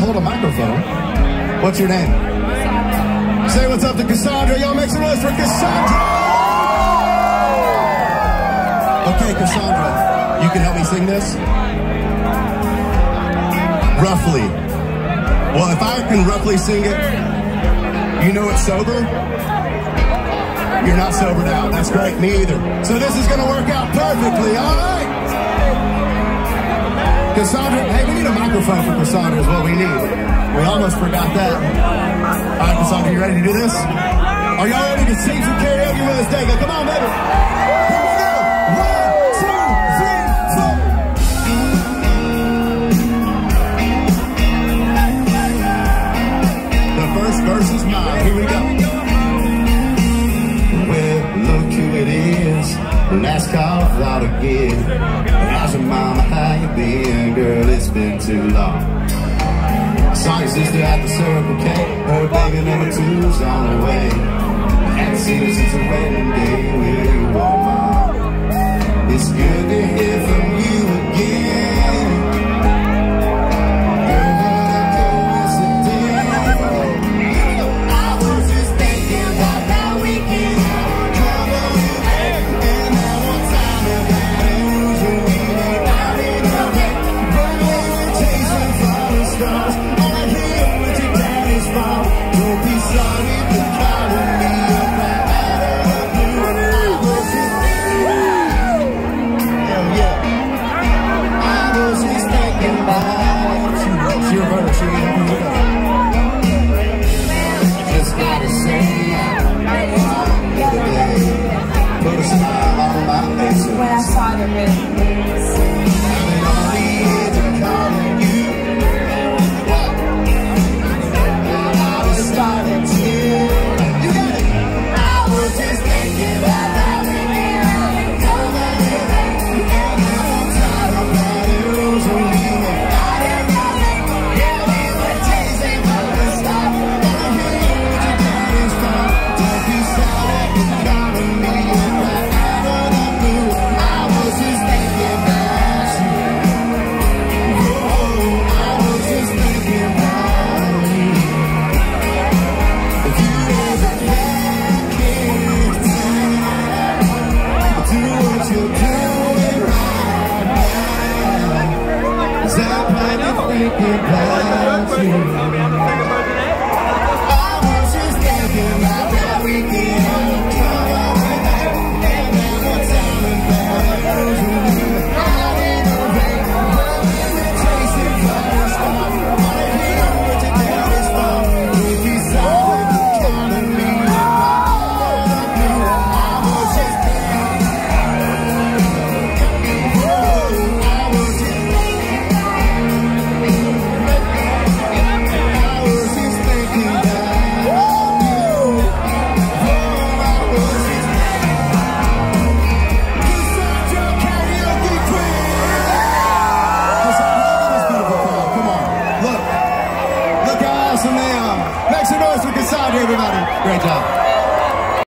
gonna hold a microphone. What's your name? Say what's up to Casondra. Y'all make some noise for Casondra. Okay, Casondra, you can help me sing this? Roughly. Well, if I can roughly sing it, you know it's sober? You're not sobered out. That's great. Me either. So this is going to work out perfectly. All right. Casondra, hey, we need a microphone for Casondra is what we need. We almost forgot that. All right, Casondra, you ready to do this? Are y'all ready to sing some karaoke with us, Dega? Come on, baby. Verse is mine. Here we go. Last call out again. How's your mama? How you been? Girl, it's been too long. Saw your sister at the Circle K. Her baby number two's on the way. Hadn't seen her since the wedding day. Where you are, mom? About Make some noise for Casondra, everybody. Great job.